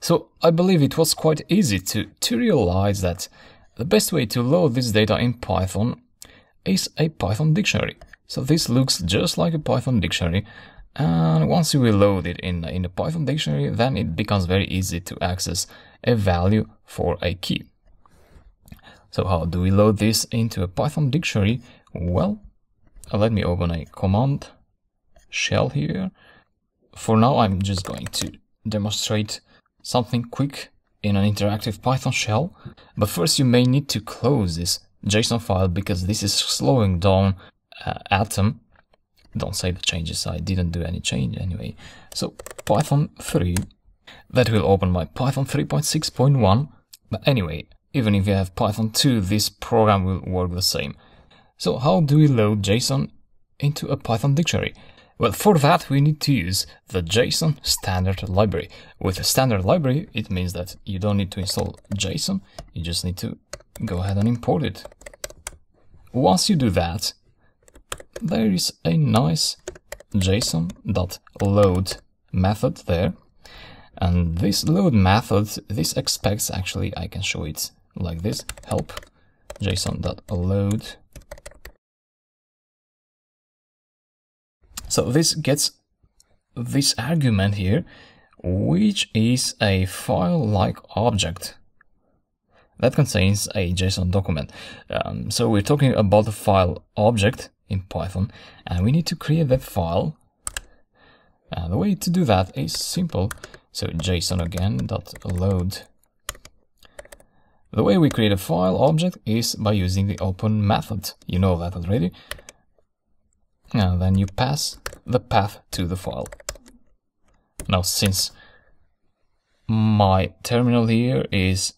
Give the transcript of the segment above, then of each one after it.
So I believe it was quite easy to, to realize that the best way to load this data in Python is a Python dictionary. So this looks just like a Python dictionary and once you load it in, in the Python dictionary then it becomes very easy to access a value for a key. So how do we load this into a Python dictionary? Well, let me open a command shell here. For now I'm just going to demonstrate something quick in an interactive Python shell. But first you may need to close this JSON file because this is slowing down uh, Atom. Don't save the changes, I didn't do any change anyway. So Python 3, that will open my Python 3.6.1. But anyway, even if you have Python 2, this program will work the same. So how do we load JSON into a Python dictionary? Well, for that we need to use the JSON standard library. With a standard library, it means that you don't need to install JSON, you just need to go ahead and import it. Once you do that, there is a nice JSON.load method there. And this load method, this expects actually, I can show it like this, help json.load So this gets this argument here, which is a file-like object that contains a JSON document. Um, so we're talking about the file object in Python, and we need to create that file. And the way to do that is simple. So JSON again dot load. The way we create a file object is by using the open method. You know that already. And then you pass the path to the file. Now, since my terminal here is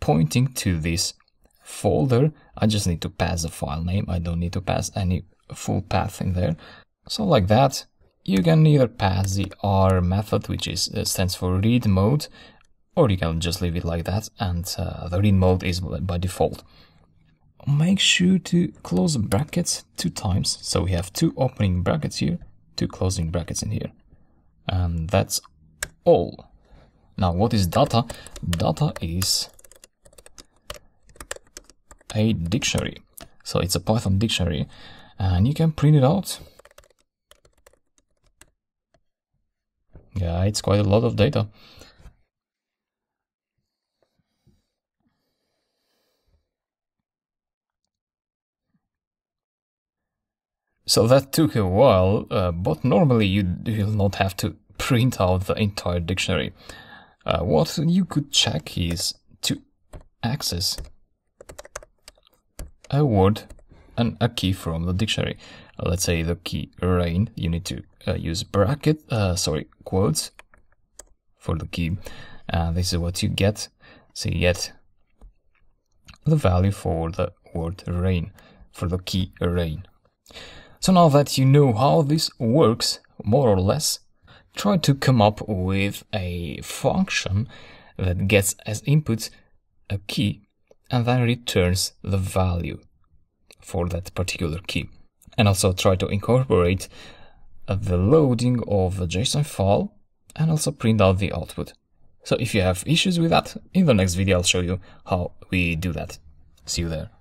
pointing to this folder, I just need to pass the file name. I don't need to pass any full path in there. So like that, you can either pass the R method, which is uh, stands for read mode, or you can just leave it like that, and uh, the read mode is by default make sure to close brackets two times. So we have two opening brackets here, two closing brackets in here. And that's all. Now, what is data? Data is a dictionary. So it's a Python dictionary and you can print it out. Yeah, it's quite a lot of data. So that took a while, uh, but normally you will not have to print out the entire dictionary. Uh, what you could check is to access a word and a key from the dictionary. Uh, let's say the key rain, you need to uh, use bracket, uh, sorry, quotes for the key. And this is what you get. So you get the value for the word rain, for the key rain. So now that you know how this works, more or less, try to come up with a function that gets as input a key and then returns the value for that particular key. And also try to incorporate the loading of the JSON file and also print out the output. So if you have issues with that, in the next video I'll show you how we do that. See you there.